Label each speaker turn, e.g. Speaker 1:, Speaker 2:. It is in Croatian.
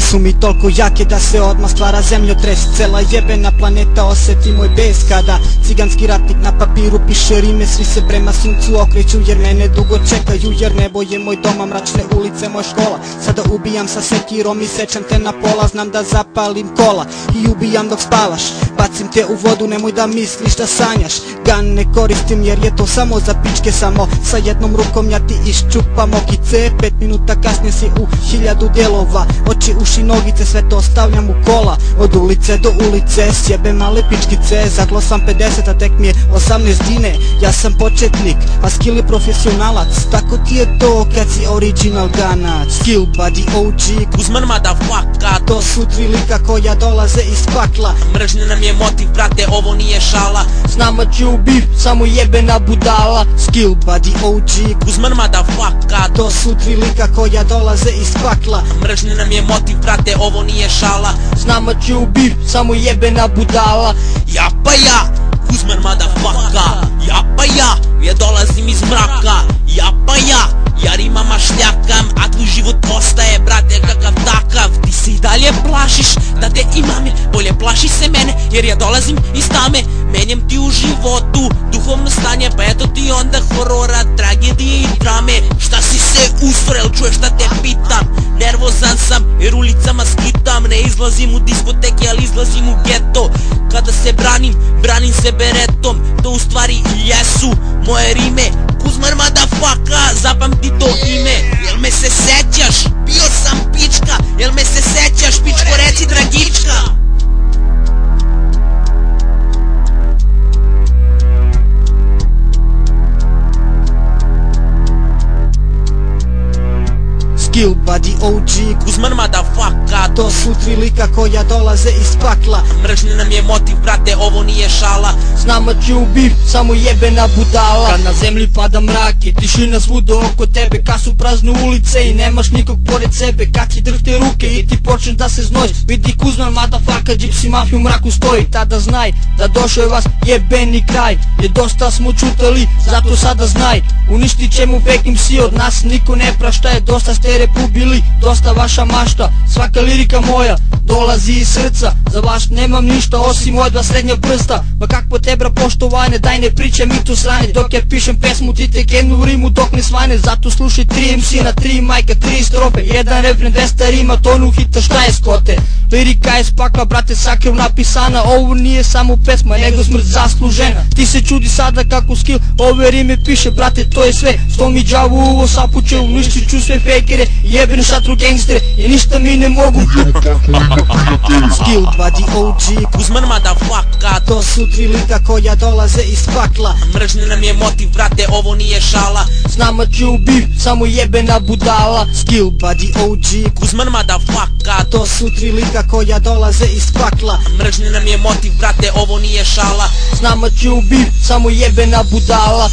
Speaker 1: su mi toliko jake da se odmah stvara zemljotres. Cela jebena planeta osjeti moj bes Kada ciganski ratnik na papiru piše rime Svi se prema suncu okreću jer mene dugo čekaju Jer nebo je moj doma, mračne ulice, moj škola. Sada ubijam sa sekirom i sečem te na pola Znam da zapalim kola i ubijam dok spavaš Bacim te u vodu, nemoj da misliš da sanjaš. Gan ne koristim jer je to samo za pičke Samo sa jednom rukom ja ti iščupam okice. Pet minuta kasnije si u hiljadu dijelova. Oči, uši, nogice, sve to stavljam u kola. Od ulice do ulice, sjebe male pičkice. Zaklo sam 50, a tek mi je 18 dine. Ja sam početnik, a skill je profesionalac. Tako ti je to kad si original ganac. Skill body OG,
Speaker 2: Kuzman motherfucker.
Speaker 1: To su tri lika koja dolaze iz pakla.
Speaker 2: Mržnja nam je motiv, brate, ovo nije šala.
Speaker 1: S nama će u bif, samo jebena budala. Skill body OG,
Speaker 2: Kuzman motherfucker
Speaker 1: to su tri lika koja dolaze iz pakla.
Speaker 2: Mržnja nam je motiv, brate, ovo nije šala.
Speaker 1: S nama će u bif, samo jebena budala.
Speaker 2: Ja pa ja, Kuzman motherfucker Ja pa ja, ja dolazim iz mraka. Ja pa ja, ja rimama šljakam. A tvoj život ostaje, brate, kakav takav. Ti se i dalje plašiš da te imam je Bolje plaši se mene, jer ja dolazim iz tame. Menjam ti u životu duhovno stanje Pa eto ti onda horora, tragedije i drame. Šta si se usvrel, čuješ šta te pitam? Nervozan sam jer ulicama skitam. Ne izlazim u diskoteke, ali izlazim u geto. Kada se branim, branim se beretom To u stvari jesu moje rime. Kuzmar motherfucker, zapamti
Speaker 1: Skill body OG,
Speaker 2: Kuzman motherfucker
Speaker 1: to su tri lika koja dolaze iz pakla.
Speaker 2: Mržnja nam je motiv, brate, ovo nije šala.
Speaker 1: S nama će u bif, samo jebena budala. Kad na zemlji pada mrak tišina svuda oko tebe. Kad su prazne ulice i nemaš nikog pored sebe. Kad ti drhte ruke i ti počneš da se znojiš Vidi Kuzman motherfucker, gypsy mafija u mraku stoji. Tada znaj da došao je vas jebeni kraj. Jer dosta smo čutali, zato sada znaj. Uništit ćemo Peking si od nas niko ne prašta je Dosta ste repubili, dosta vaša mašta Svaka lirika moja dolazi iz srca. Za vas nemam ništa osim od dva srednja prsta. Ma kakvo tebra poštovanje, daj ne pričaj mi tu sranje. Dok ja pišem pesmu ti tek jednu rimu dok ne svane. Zato slušaj tri MC na tri majka, tri strofe. Jedan refren, dvesta rima, tonu hita šta je skote? Lirika je spakla, brate, sakrov napisana. Ovo nije samo pesma, nego smrt zaslužena. Ti se čudi sada kako skill ove rime piše Brate, to je sve, sto mi džavu uvo sapuće Uništit ću sve fejkere, jebenu šatru gangstere I ništa mi ne mogu. Skill body OG,
Speaker 2: Kuzman motherfucker
Speaker 1: to su tri lika koja dolaze iz pakla
Speaker 2: Mržnja nam je motiv, brate, ovo nije šala.
Speaker 1: S nama će u bif, samo jebena budala. Skill body OG,
Speaker 2: Kuzman motherfucker
Speaker 1: to su tri lika koja dolaze iz pakla
Speaker 2: Mržnja nam je motiv, brate, ovo nije šala.
Speaker 1: S nama će u bif, samo jebena budala